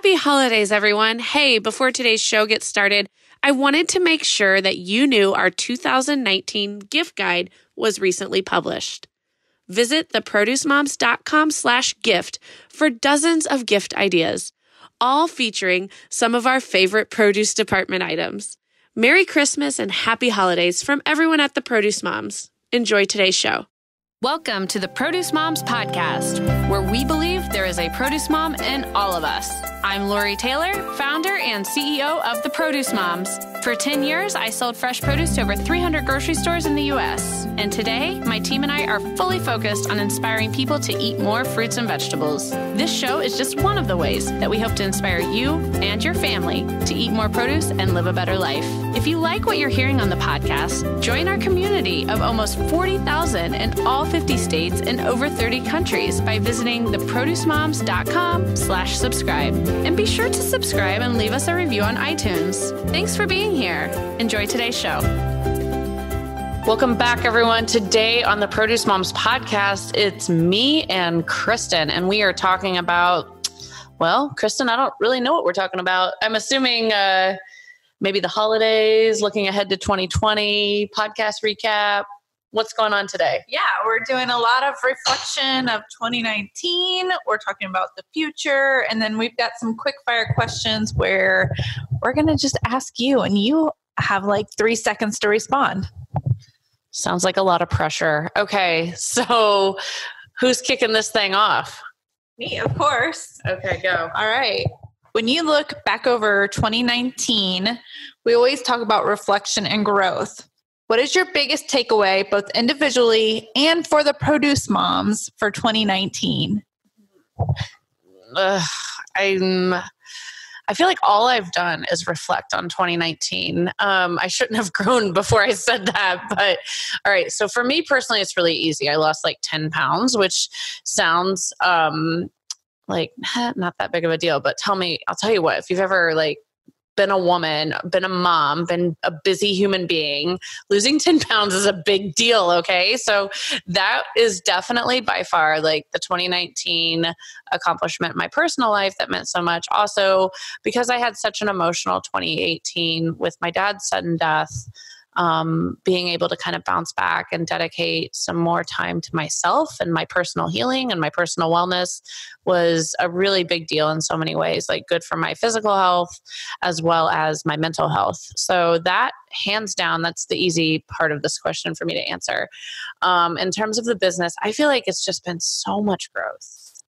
Happy holidays, everyone. Hey, before today's show gets started, I wanted to make sure that you knew our 2019 gift guide was recently published. Visit theproducemoms.com slash gift for dozens of gift ideas, all featuring some of our favorite produce department items. Merry Christmas and happy holidays from everyone at the Produce Moms. Enjoy today's show. Welcome to the Produce Moms Podcast, where we believe there is a produce mom in all of us. I'm Lori Taylor, founder and CEO of the Produce Moms. For 10 years, I sold fresh produce to over 300 grocery stores in the U.S. And today, my team and I are fully focused on inspiring people to eat more fruits and vegetables. This show is just one of the ways that we hope to inspire you and your family to eat more produce and live a better life. If you like what you're hearing on the podcast, join our community of almost 40,000 in all 50 states and over 30 countries by visiting theproducemoms.com slash subscribe. And be sure to subscribe and leave us a review on iTunes. Thanks for being here. Enjoy today's show. Welcome back, everyone. Today on the Produce Moms podcast, it's me and Kristen, and we are talking about, well, Kristen, I don't really know what we're talking about. I'm assuming uh, maybe the holidays, looking ahead to 2020, podcast recap. What's going on today? Yeah, we're doing a lot of reflection of 2019. We're talking about the future. And then we've got some quick fire questions where we're going to just ask you, and you have like three seconds to respond. Sounds like a lot of pressure. Okay, so who's kicking this thing off? Me, of course. Okay, go. All right. When you look back over 2019, we always talk about reflection and growth. What is your biggest takeaway, both individually and for the produce moms for 2019? Ugh, I'm. I feel like all I've done is reflect on 2019. Um, I shouldn't have grown before I said that, but all right. So for me personally, it's really easy. I lost like 10 pounds, which sounds um, like not that big of a deal. But tell me, I'll tell you what. If you've ever like been a woman, been a mom, been a busy human being, losing 10 pounds is a big deal. Okay. So that is definitely by far like the 2019 accomplishment in my personal life that meant so much. Also, because I had such an emotional 2018 with my dad's sudden death um, being able to kind of bounce back and dedicate some more time to myself and my personal healing and my personal wellness was a really big deal in so many ways, like good for my physical health as well as my mental health. So, that hands down, that's the easy part of this question for me to answer. Um, in terms of the business, I feel like it's just been so much growth.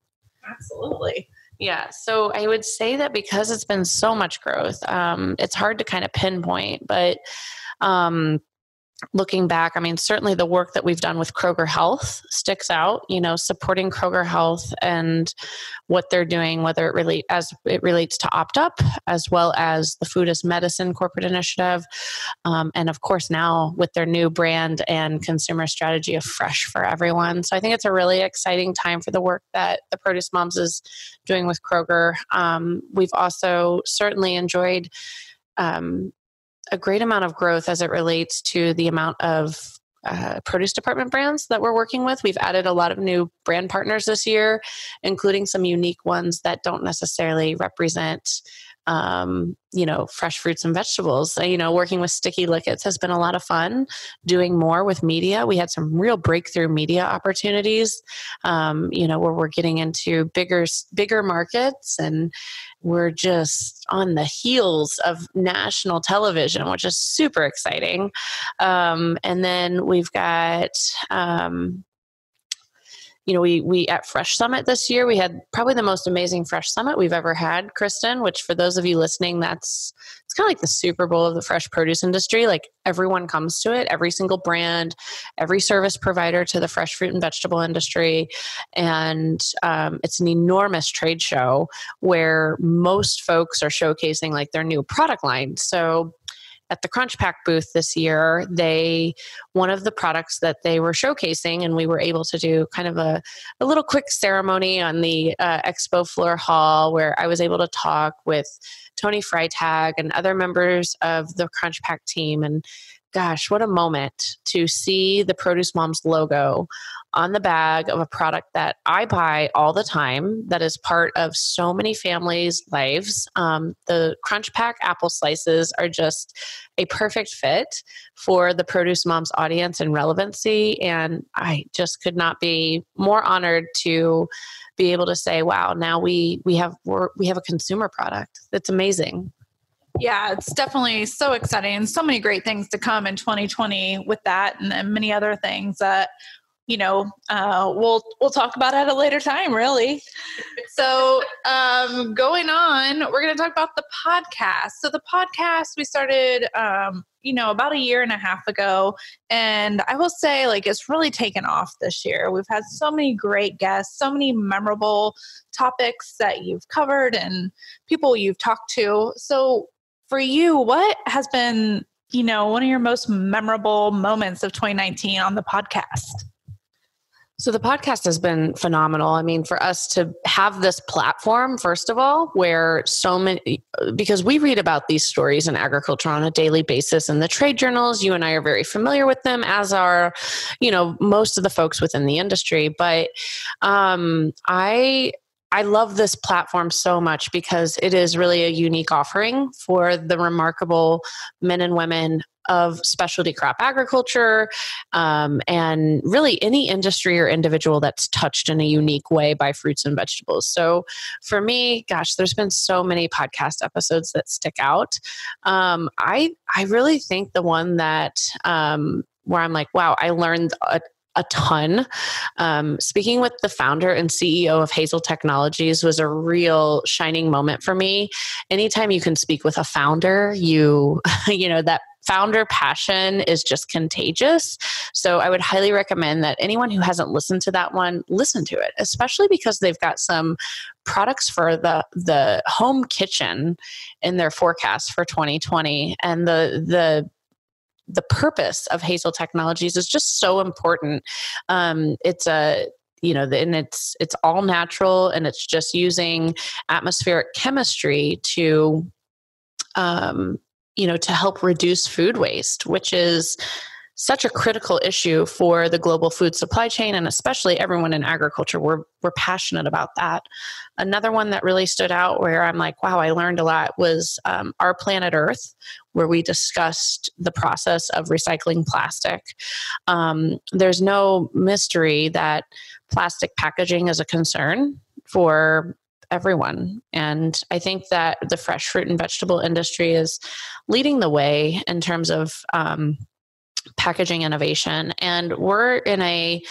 Absolutely. Yeah, so I would say that because it's been so much growth, um, it's hard to kind of pinpoint, but um, looking back, I mean, certainly the work that we've done with Kroger Health sticks out. You know, supporting Kroger Health and what they're doing, whether it really as it relates to OptUP, as well as the Food as Medicine corporate initiative, um, and of course now with their new brand and consumer strategy of Fresh for Everyone. So I think it's a really exciting time for the work that the Produce Moms is doing with Kroger. Um, we've also certainly enjoyed. Um, a great amount of growth as it relates to the amount of uh, produce department brands that we're working with. We've added a lot of new brand partners this year, including some unique ones that don't necessarily represent um, you know, fresh fruits and vegetables. You know, working with Sticky Lickets has been a lot of fun. Doing more with media, we had some real breakthrough media opportunities. Um, you know, where we're getting into bigger, bigger markets, and we're just on the heels of national television, which is super exciting. Um, and then we've got um, you know, we we at Fresh Summit this year, we had probably the most amazing Fresh Summit we've ever had, Kristen. Which for those of you listening, that's it's kind of like the Super Bowl of the fresh produce industry. Like everyone comes to it, every single brand, every service provider to the fresh fruit and vegetable industry, and um, it's an enormous trade show where most folks are showcasing like their new product line. So at the Crunch Pak booth this year, they one of the products that they were showcasing, and we were able to do kind of a, a little quick ceremony on the uh, expo floor hall where I was able to talk with Tony Freytag and other members of the Crunch Pak team and gosh, what a moment to see the Produce Moms logo on the bag of a product that I buy all the time that is part of so many families' lives. Um, the Crunch Pak apple slices are just a perfect fit for the Produce Moms audience and relevancy. And I just could not be more honored to be able to say, wow, now we, we have, we have a consumer product. That's amazing. Yeah, it's definitely so exciting. So many great things to come in 2020 with that and, and many other things that you know uh, we'll we'll talk about at a later time really. So um, going on we're going to talk about the podcast. So the podcast we started um, you know about a year and a half ago and i will say like it's really taken off this year. We've had so many great guests so many memorable topics that you've covered and people you've talked to. So for you, what has been, you know, one of your most memorable moments of 2019 on the podcast? So the podcast has been phenomenal. I mean, for us to have this platform, first of all, where so many, because we read about these stories in agriculture on a daily basis in the trade journals. You and I are very familiar with them, as are, you know, most of the folks within the industry. But um, I I love this platform so much because it is really a unique offering for the remarkable men and women of specialty crop agriculture um, and really any industry or individual that's touched in a unique way by fruits and vegetables. So for me, gosh, there's been so many podcast episodes that stick out. Um, I I really think the one that um, where I'm like, wow, I learned a, a ton. Um, speaking with the founder and CEO of Hazel Technologies was a real shining moment for me. Anytime you can speak with a founder, you you know that founder passion is just contagious. So I would highly recommend that anyone who hasn't listened to that one listen to it, especially because they've got some products for the the home kitchen in their forecast for 2020 and the the the purpose of Hazel Technologies is just so important. Um, it's a you know and it's it's all natural and it's just using atmospheric chemistry to um, you know to help reduce food waste which is such a critical issue for the global food supply chain and especially everyone in agriculture. We're, we're passionate about that. Another one that really stood out where I'm like, wow, I learned a lot was um, rPlanet Earth, where we discussed the process of recycling plastic. Um, there's no mystery that plastic packaging is a concern for everyone. And I think that the fresh fruit and vegetable industry is leading the way in terms of um, packaging innovation. And we're in a,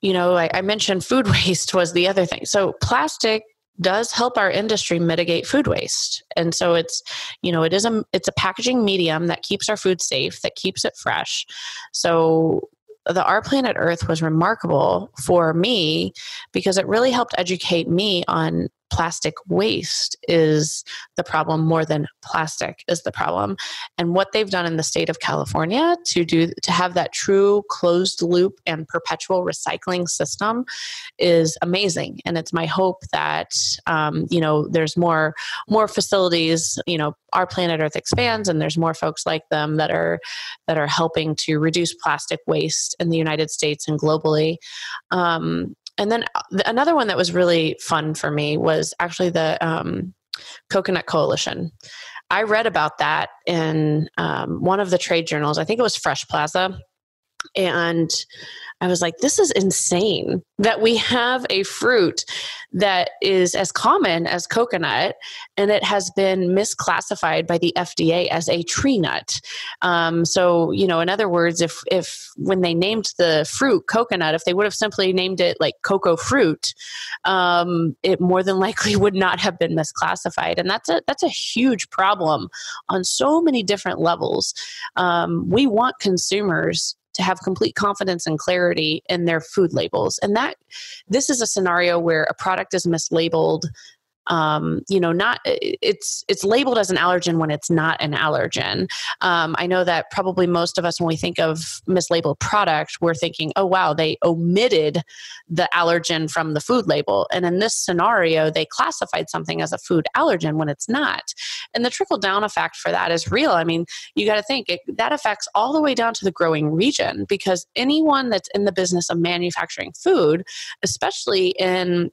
you know, I, I mentioned food waste was the other thing. So plastic does help our industry mitigate food waste and so it's you know it is a it's a packaging medium that keeps our food safe that keeps it fresh so the rPlanet Earth was remarkable for me because it really helped educate me on plastic waste is the problem more than plastic is the problem. And what they've done in the state of california to do to have that true closed loop and perpetual recycling system is amazing. And it's my hope that um, you know there's more more facilities you know rPlanet Earth expands and there's more folks like them that are that are helping to reduce plastic waste in the united states and globally. Um, and then uh, another one that was really fun for me was actually the um, Coconut Coalition. I read about that in um, one of the trade journals. I think it was Fresh Plaza. And I was like, this is insane that we have a fruit that is as common as coconut and it has been misclassified by the FDA as a tree nut. Um, so, you know, in other words, if, if when they named the fruit coconut, if they would have simply named it like cocoa fruit, um, it more than likely would not have been misclassified. And that's a, that's a huge problem on so many different levels. Um, we want consumers to have complete confidence and clarity in their food labels. And that this is a scenario where a product is mislabeled um, you know not it's it's labeled as an allergen when it's not an allergen. Um, i know that probably most of us when we think of mislabeled product we're thinking oh wow they omitted the allergen from the food label. And in this scenario they classified something as a food allergen when it's not and the trickle down effect for that is real. I mean you got to think it, that affects all the way down to the growing region because anyone that's in the business of manufacturing food especially in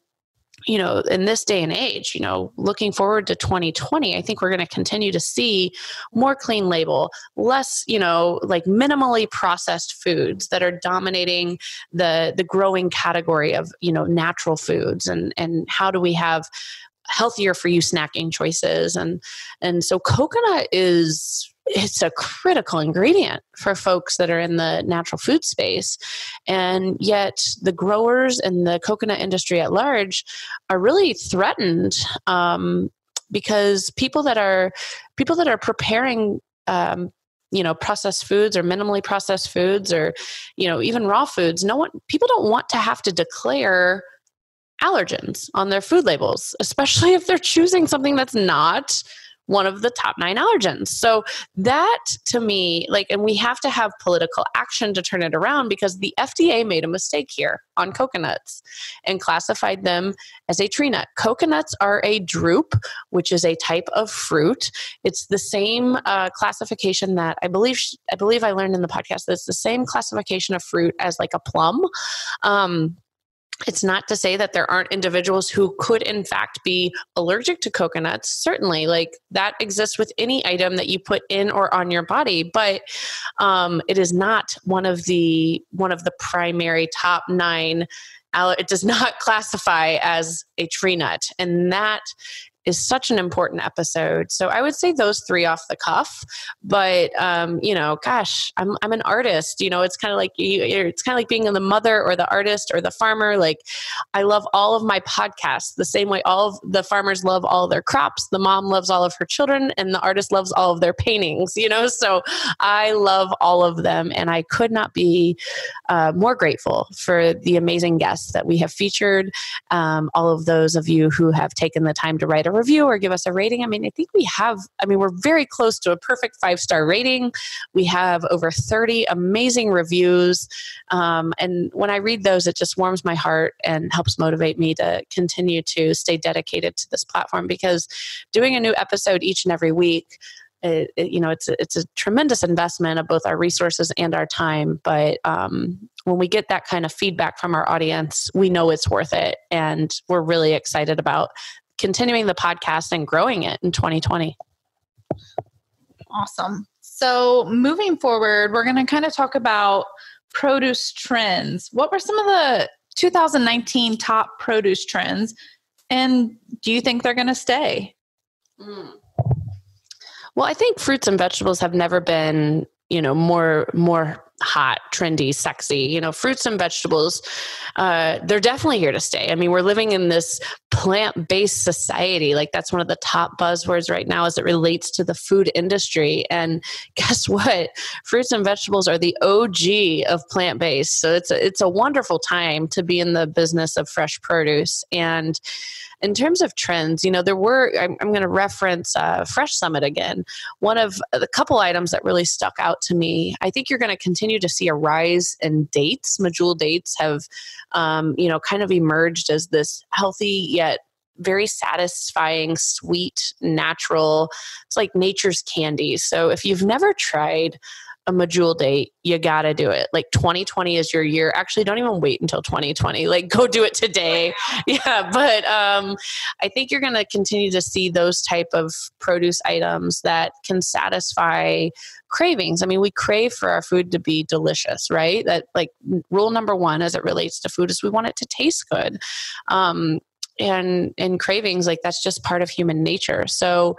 you know, in this day and age, you know, looking forward to 2020, I think we're going to continue to see more clean label, less, you know, like minimally processed foods that are dominating the the growing category of, you know, natural foods and and how do we have healthier for you snacking choices and and so coconut is it's a critical ingredient for folks that are in the natural food space. And yet, the growers and the coconut industry at large are really threatened um, because people that are people that are preparing um, you know processed foods or minimally processed foods or you know even raw foods no one people don't want to have to declare allergens on their food labels especially if they're choosing something that's not one of the top nine allergens. So that to me, like, and we have to have political action to turn it around because the FDA made a mistake here on coconuts and classified them as a tree nut. Coconuts are a drupe, which is a type of fruit. It's the same uh, classification that I believe I believe I learned in the podcast. That it's the same classification of fruit as like a plum. Um, it's not to say that there aren't individuals who could in fact be allergic to coconuts. Certainly like that exists with any item that you put in or on your body but um, it is not one of the one of the primary top nine it does not classify as a tree nut. And that is such an important episode. So I would say those three off the cuff. But um, you know, gosh, I'm I'm an artist. You know, it's kind of like you, it's kind of like being the mother or the artist or the farmer. Like I love all of my podcasts the same way all of the farmers love all their crops. The mom loves all of her children, and the artist loves all of their paintings. You know, so I love all of them, and I could not be uh, more grateful for the amazing guests that we have featured. Um, all of those of you who have taken the time to write review or give us a rating. I mean, I think we have, I mean, we're very close to a perfect five star rating. We have over 30 amazing reviews. Um, and when I read those, it just warms my heart and helps motivate me to continue to stay dedicated to this platform because doing a new episode each and every week. It, it, you know it's a, it's a tremendous investment of both our resources and our time but um, when we get that kind of feedback from our audience we know it's worth it and we're really excited about continuing the podcast and growing it in 2020. Awesome. So, moving forward, we're going to kind of talk about produce trends. What were some of the 2019 top produce trends? And do you think they're going to stay? Mm. Well, I think fruits and vegetables have never been, you know, more more hot, trendy, sexy. You know, fruits and vegetables, uh, they're definitely here to stay. I mean, we're living in this plant based society. Like, that's one of the top buzzwords right now as it relates to the food industry. And guess what? Fruits and vegetables are the OG of plant based. So it's a, it's a wonderful time to be in the business of fresh produce. And in terms of trends, you know, there were, I'm, I'm going to reference uh, Fresh Summit again. One of the couple items that really stuck out to me, I think you're going to continue to see a rise in dates. Medjool dates have, um, you know, kind of emerged as this healthy yet very satisfying, sweet, natural. It's like nature's candy. So if you've never tried a Medjool date, you got to do it. Like 2020 is your year. Actually, don't even wait until 2020. Like go do it today. Yeah, but um, I think you're going to continue to see those type of produce items that can satisfy cravings. I mean, we crave for our food to be delicious, right? That like rule number one as it relates to food is we want it to taste good. Um, and and cravings like that's just part of human nature so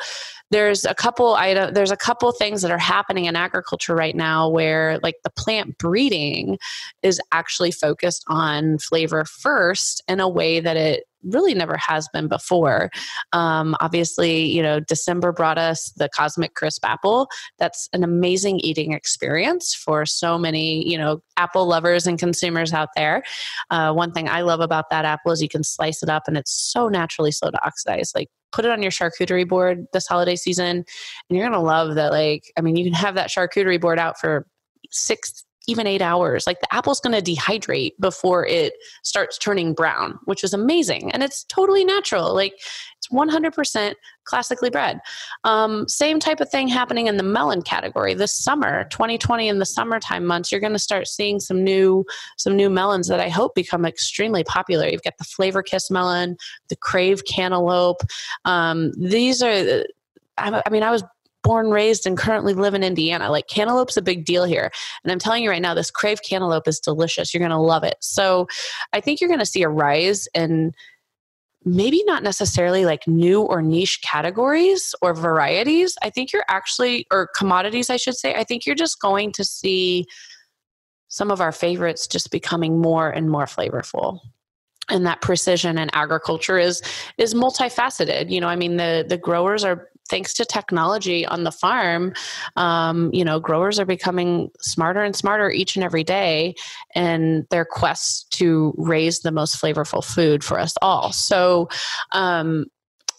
there's a couple item there's a couple things that are happening in agriculture right now where like the plant breeding is actually focused on flavor first in a way that it really never has been before. Um, obviously, you know, December brought us the Cosmic Crisp apple. That's an amazing eating experience for so many, you know, apple lovers and consumers out there. Uh, one thing I love about that apple is you can slice it up and it's so naturally slow to oxidize. Like put it on your charcuterie board this holiday season and you're going to love that like i mean you can have that charcuterie board out for six even eight hours. Like the apple's going to dehydrate before it starts turning brown, which is amazing. And it's totally natural. Like it's 100% classically bred. Um, same type of thing happening in the melon category this summer, 2020 in the summertime months. You're going to start seeing some new some new melons that I hope become extremely popular. You've got the Flavor Kiss melon, the Crave cantaloupe. Um, these are I, mean, I was born, raised, and currently live in Indiana. Like cantaloupe's a big deal here. And I'm telling you right now, this crave cantaloupe is delicious. You're going to love it. So I think you're going to see a rise in maybe not necessarily like new or niche categories or varieties. I think you're actually, or commodities, I should say. I think you're just going to see some of our favorites just becoming more and more flavorful and that precision in agriculture is is multifaceted you know i mean the the growers are thanks to technology on the farm, um, you know, growers are becoming smarter and smarter each and every day in their quest to raise the most flavorful food for us all. So, um,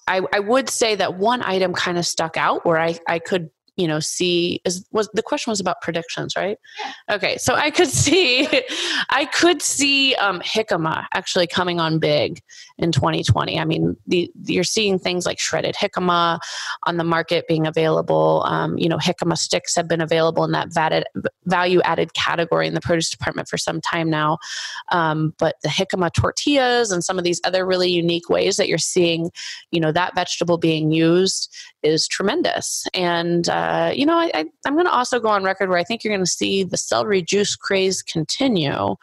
I, I would say that one item kind of stuck out where I, I could you know see is was the question was about predictions right? Yeah. okay so i could see i could see um jicama actually coming on big in 2020 i mean the, you're seeing things like shredded jicama on the market being available. Um, you know jicama sticks have been available in that value added category in the produce department for some time now. Um, but the jicama tortillas and some of these other really unique ways that you're seeing you know that vegetable being used is tremendous and uh, you know, I, I, I'm going to also go on record where I think you're going to see the celery juice craze continue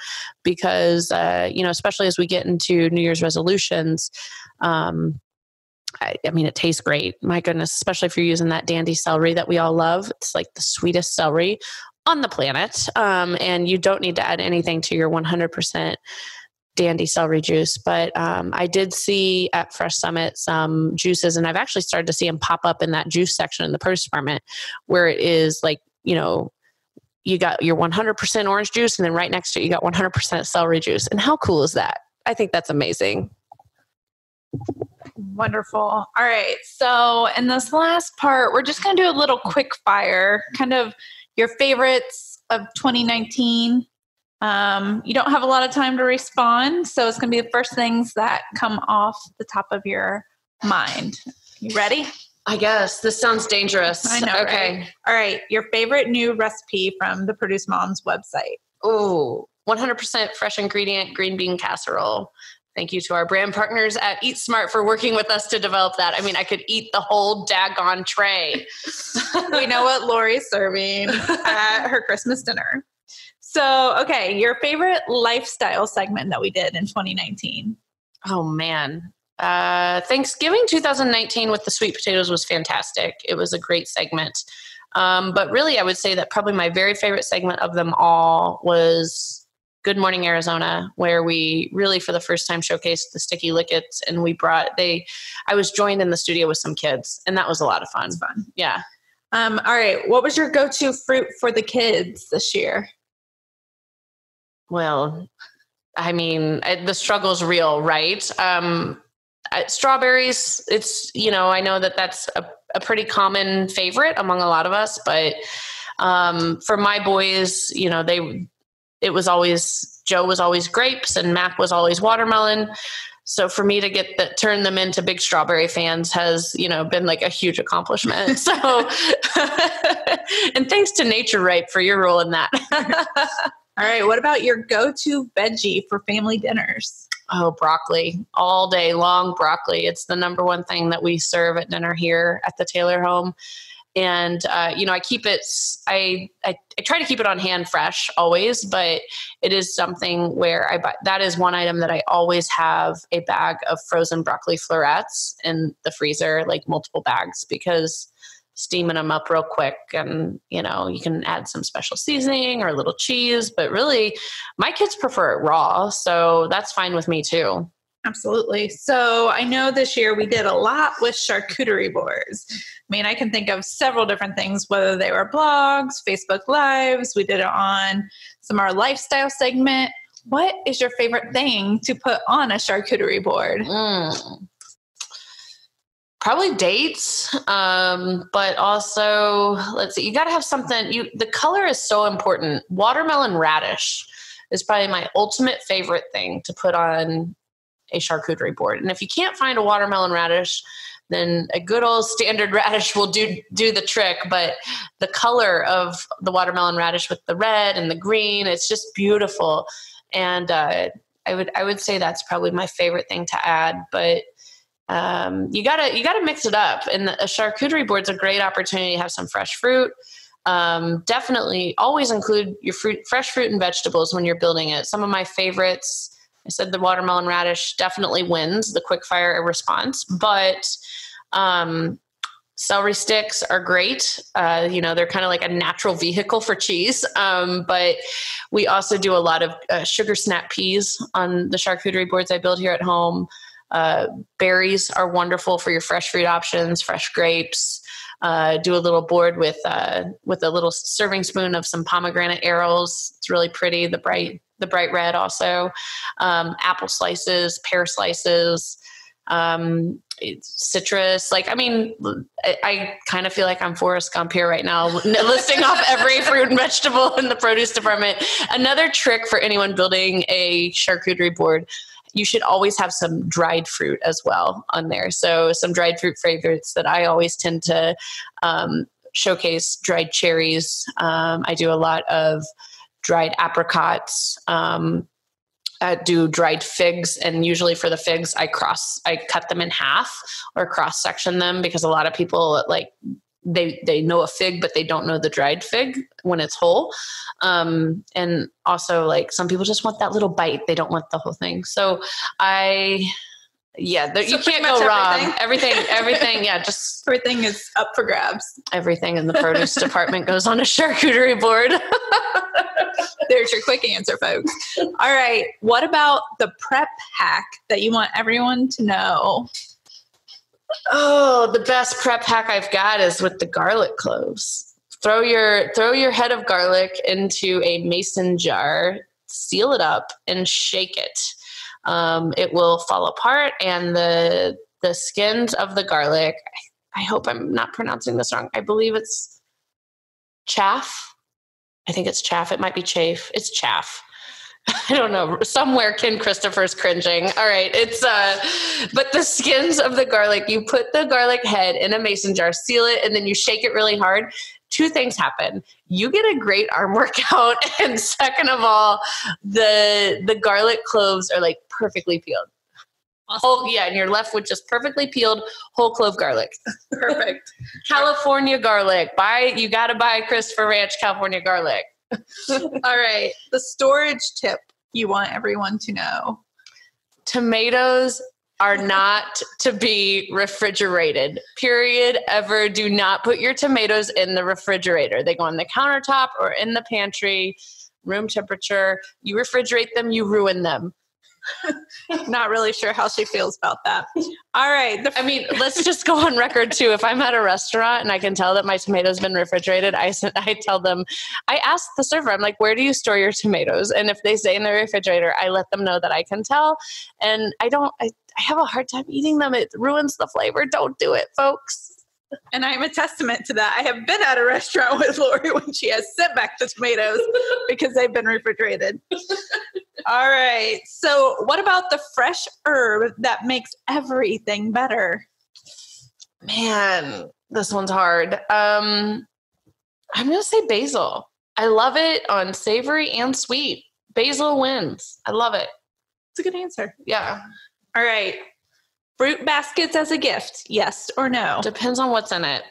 because, uh, you know, especially as we get into New Year's resolutions. Um, I, I, mean, it tastes great. My goodness, especially if you're using that dandy celery that we all love. It's like the sweetest celery on the planet. Um, and you don't need to add anything to your 100% dandy celery juice. But um, I did see at Fresh Summit some juices, and I've actually started to see them pop up in that juice section in the produce department where it is like, you know, you got your 100% orange juice, and then right next to it, you got 100% celery juice. And how cool is that? I think that's amazing. Wonderful. All right. So, in this last part, we're just going to do a little quick fire, kind of your favorites of 2019 um, you don't have a lot of time to respond, so it's going to be the first things that come off the top of your mind. You ready? I guess this sounds dangerous. I know. Okay. Right? All right. Your favorite new recipe from the Produce Moms website? Oh, 100% fresh ingredient green bean casserole. Thank you to our brand partners at Eat Smart for working with us to develop that. I mean, I could eat the whole daggone tray. we know what Lori's serving at her Christmas dinner. So, okay, your favorite lifestyle segment that we did in 2019? Oh, man. Uh, Thanksgiving 2019 with the sweet potatoes was fantastic. It was a great segment. Um, but really, I would say that probably my very favorite segment of them all was Good Morning Arizona, where we really for the first time showcased the sticky lickets, and we brought they. I was joined in the studio with some kids, and that was a lot of fun. fun, yeah. Um, all right, what was your go-to fruit for the kids this year? Well, I mean, the struggle's real, right? Um, strawberries, it's, you know, I know that that's a, a pretty common favorite among a lot of us, but um, for my boys, you know, they, it was always, Joe was always grapes and Mac was always watermelon. So for me to get that, turn them into big strawberry fans has, you know, been like a huge accomplishment. so, and thanks to Naturipe for your role in that. All right. What about your go to veggie for family dinners? Oh, broccoli. All day long, broccoli. It's the number one thing that we serve at dinner here at the Taylor home. And, uh, you know, I keep it, I, I, I, try to keep it on hand fresh always, but it is something where I buy, that is one item that I always have a bag of frozen broccoli florets in the freezer, like multiple bags, because steaming them up real quick. And you know you can add some special seasoning or a little cheese but really my kids prefer it raw so that's fine with me too. Absolutely. So i know this year we did a lot with charcuterie boards. I mean i can think of several different things whether they were blogs facebook lives we did it on some of our lifestyle segment. What is your favorite thing to put on a charcuterie board? Mm probably dates um, but also let's see you got to have something you the color is so important. Watermelon radish is probably my ultimate favorite thing to put on a charcuterie board. And if you can't find a watermelon radish then a good old standard radish will do do the trick. But the color of the watermelon radish with the red and the green it's just beautiful. And uh, i would i would say that's probably my favorite thing to add but um, you gotta you gotta mix it up. And the, a charcuterie board's a great opportunity to have some fresh fruit. Um, definitely always include your fruit fresh fruit and vegetables when you're building it. Some of my favorites i said the watermelon radish definitely wins the quick fire response but um, celery sticks are great. Uh, you know they're kind of like a natural vehicle for cheese. Um, but we also do a lot of uh, sugar snap peas on the charcuterie boards i build here at home uh, berries are wonderful for your fresh fruit options, fresh grapes. Uh, do a little board with uh, with a little serving spoon of some pomegranate arils. It's really pretty. The bright the bright red also. Um, apple slices, pear slices. Um, citrus like i mean i, I kind of feel like i'm forrest gump here right now listing off every fruit and vegetable in the produce department another trick for anyone building a charcuterie board you should always have some dried fruit as well on there. So some dried fruit favorites that I always tend to um, showcase dried cherries. Um, I do a lot of dried apricots. Um, I do dried figs, and usually for the figs, I cross, I cut them in half or cross section them because a lot of people like they they know a fig but they don't know the dried fig when it's whole. Um, and also like some people just want that little bite. They don't want the whole thing. So i yeah there, so you can't go wrong. everything everything yeah just everything is up for grabs. Everything in the produce department goes on a charcuterie board. There's your quick answer folks. All right what about the prep hack that you want everyone to know Oh, the best prep hack I've got is with the garlic cloves. Throw your throw your head of garlic into a mason jar, seal it up, and shake it. Um, it will fall apart, and the the skins of the garlic. I hope I'm not pronouncing this wrong. I believe it's chaff. I think it's chaff. It might be chafe. It's chaff. I don't know. Somewhere Ken Christopher's cringing. All right. It's uh but the skins of the garlic, you put the garlic head in a mason jar, seal it, and then you shake it really hard. Two things happen. You get a great arm workout, and second of all, the the garlic cloves are like perfectly peeled. Awesome. Whole, yeah, and you're left with just perfectly peeled whole clove garlic. Perfect. California garlic. Buy you gotta buy Christopher Ranch California garlic. All right. The storage tip you want everyone to know. Tomatoes are not to be refrigerated. Period. Ever do not put your tomatoes in the refrigerator. They go on the countertop or in the pantry, room temperature. You refrigerate them, you ruin them. Not really sure how she feels about that. All right. I mean, let's just go on record too. If I'm at a restaurant and I can tell that my tomatoes been refrigerated, I I tell them, I ask the server, I'm like, where do you store your tomatoes? And if they say in the refrigerator, I let them know that I can tell. And I don't. I, I have a hard time eating them. It ruins the flavor. Don't do it, folks. And I'm a testament to that. I have been at a restaurant with Lori when she has sent back the tomatoes because they've been refrigerated. All right. So, what about the fresh herb that makes everything better? Man, this one's hard. Um, I'm going to say basil. I love it on savory and sweet. Basil wins. I love it. It's a good answer. Yeah. All right. Fruit baskets as a gift, yes or no? Depends on what's in it.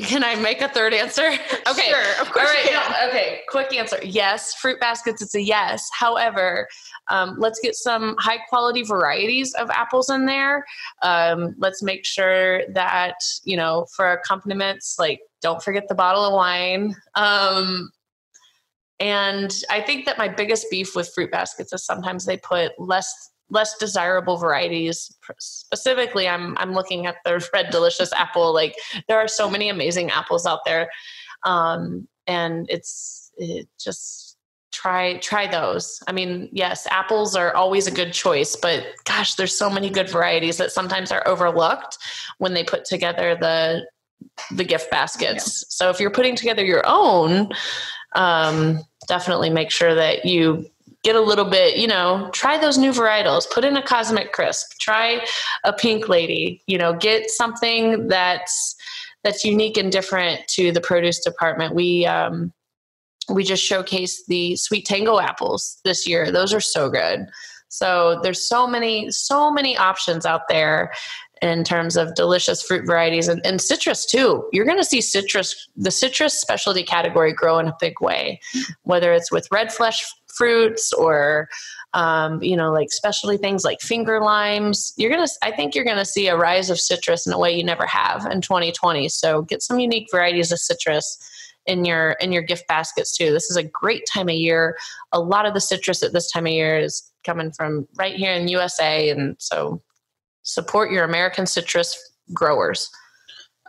Can I make a third answer? Okay. Sure, of course. All right. No, okay. Quick answer. Yes. Fruit baskets, it's a yes. However, um, let's get some high quality varieties of apples in there. Um, let's make sure that, you know, for accompaniments, like don't forget the bottle of wine. Um, and I think that my biggest beef with fruit baskets is sometimes they put less less desirable varieties. Specifically i'm i'm looking at the red delicious apple like there are so many amazing apples out there. Um, and it's it just try try those. I mean yes apples are always a good choice but gosh there's so many good varieties that sometimes are overlooked when they put together the the gift baskets. Yeah. so if you're putting together your own um, definitely make sure that you get a little bit you know try those new varietals. Put in a cosmic crisp. Try a pink lady. You know get something that's that's unique and different to the produce department. We um, we just showcased the SweeTango apples this year. Those are so good. So there's so many so many options out there in terms of delicious fruit varieties and, and citrus too you're going to see citrus the citrus specialty category grow in a big way whether it's with red flesh fruits or um, you know like specialty things like finger limes you're gonna i think you're gonna see a rise of citrus in a way you never have in 2020 so get some unique varieties of citrus in your in your gift baskets too. This is a great time of year. A lot of the citrus at this time of year is coming from right here in USA, and so support your American citrus growers.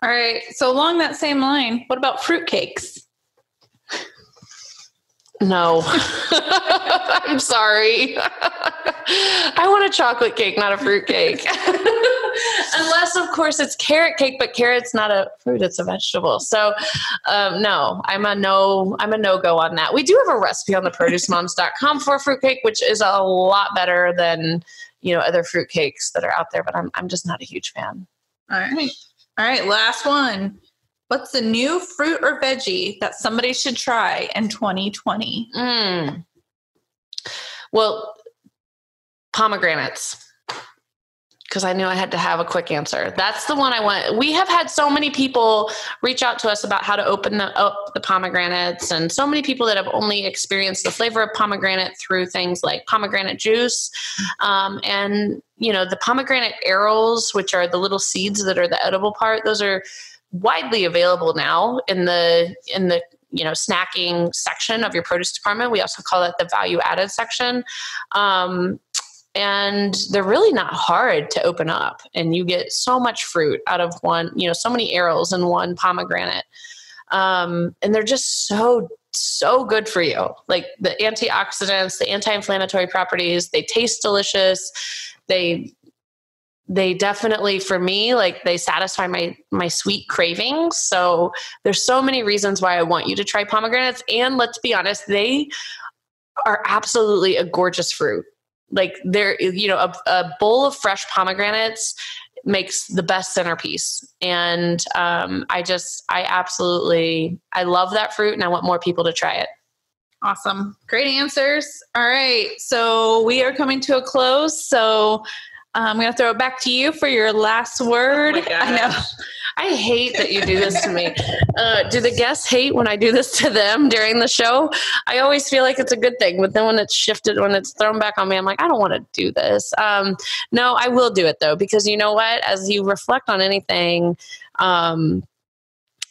All right. So along that same line, what about fruitcakes? No. I'm sorry. I want a chocolate cake, not a fruit cake. Unless, of course, it's carrot cake, but carrot's not a fruit; it's a vegetable. So, um, no, I'm a no. I'm a no go on that. We do have a recipe on the ProduceMoms.com for fruit cake, which is a lot better than you know other fruit cakes that are out there. But I'm I'm just not a huge fan. All right, all right. Last one. What's the new fruit or veggie that somebody should try in 2020? Mm. Well, pomegranates because I knew I had to have a quick answer. That's the one I want. We have had so many people reach out to us about how to open the, up the pomegranates, and so many people that have only experienced the flavor of pomegranate through things like pomegranate juice, um, and you know the pomegranate arils, which are the little seeds that are the edible part. Those are widely available now in the in the you know snacking section of your produce department. We also call it the value added section. Um, and they're really not hard to open up and you get so much fruit out of one you know so many arils in one pomegranate. Um, and they're just so so good for you. Like the antioxidants the anti-inflammatory properties they taste delicious. They they definitely for me like they satisfy my my sweet cravings. So there's so many reasons why i want you to try pomegranates. And let's be honest they are absolutely a gorgeous fruit like there you know a, a bowl of fresh pomegranates makes the best centerpiece. And um, i just i absolutely i love that fruit and i want more people to try it. Awesome. Great answers. All right. So we are coming to a close. So I'm going to throw it back to you for your last word. Oh I know. I hate that you do this to me. Uh, do the guests hate when I do this to them during the show? I always feel like it's a good thing, but then when it's shifted, when it's thrown back on me, I'm like, I don't want to do this. Um, no, I will do it though, because you know what? As you reflect on anything, um,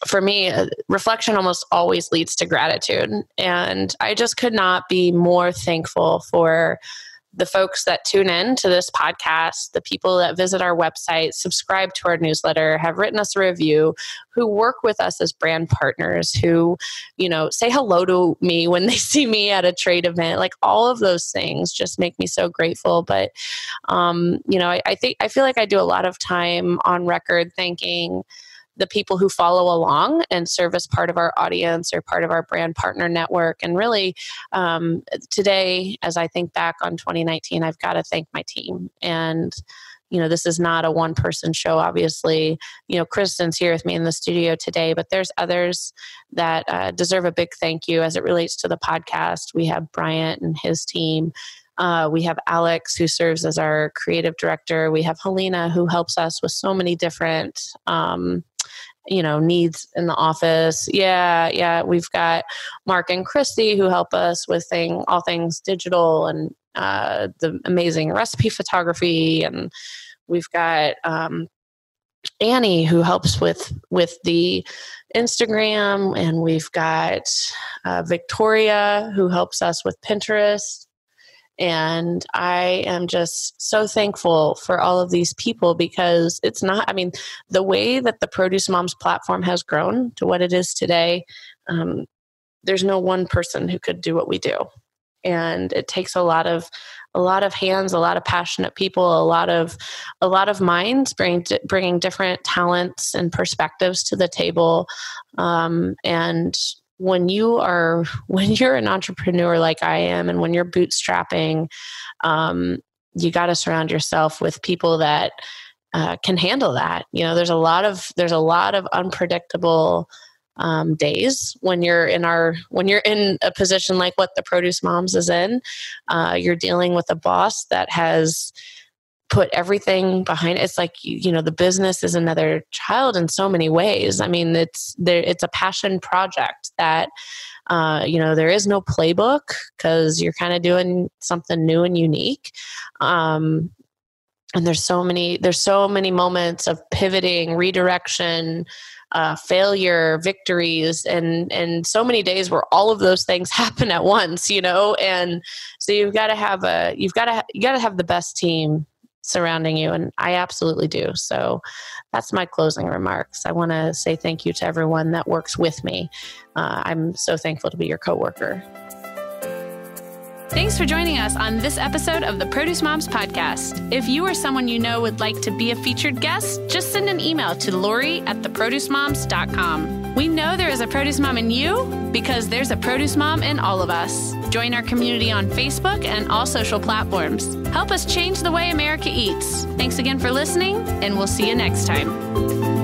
for me, uh, reflection almost always leads to gratitude. And I just could not be more thankful for the folks that tune in to this podcast, the people that visit our website, subscribe to our newsletter, have written us a review, who work with us as brand partners, who, you know, say hello to me when they see me at a trade event. Like all of those things just make me so grateful. But, um, you know, I, I think I feel like I do a lot of time on record thanking the people who follow along and serve as part of our audience or part of our brand partner network. And really, um, today, as I think back on 2019, I've got to thank my team. And you know, this is not a one person show, obviously. You know, Kristen's here with me in the studio today, but there's others that uh, deserve a big thank you as it relates to the podcast. We have Bryant and his team. Uh, we have Alex, who serves as our creative director. We have Helena, who helps us with so many different um, you know needs in the office. Yeah yeah we've got mark and christy who help us with thing all things digital and uh, the amazing recipe photography. And we've got um, annie who helps with with the instagram. And we've got uh, victoria who helps us with pinterest and I am just so thankful for all of these people because it's not, I mean, the way that the Produce Moms platform has grown to what it is today, um, there's no one person who could do what we do. and it takes a lot of a lot of hands a lot of passionate people a lot of a lot of minds bring, bringing different talents and perspectives to the table um, and when you are when you're an entrepreneur like i am and when you're bootstrapping um, you got to surround yourself with people that uh, can handle that. You know there's a lot of there's a lot of unpredictable um, days when you're in our when you're in a position like what the produce moms is in. Uh, you're dealing with a boss that has put everything behind it. it's like you know the business is another child in so many ways i mean it's there it's a passion project that uh, you know there is no playbook because you're kind of doing something new and unique um, and there's so many there's so many moments of pivoting redirection uh, failure, victories, and and so many days where all of those things happen at once, you know. And so you've got to have a you've got to you got to have the best team surrounding you, and I absolutely do. So that's my closing remarks. I want to say thank you to everyone that works with me. Uh, I'm so thankful to be your coworker. Thanks for joining us on this episode of the Produce Moms Podcast. If you or someone you know would like to be a featured guest, just send an email to Lori at theproducemoms.com. We know there is a produce mom in you because there's a produce mom in all of us. Join our community on Facebook and all social platforms. Help us change the way America eats. Thanks again for listening, and we'll see you next time.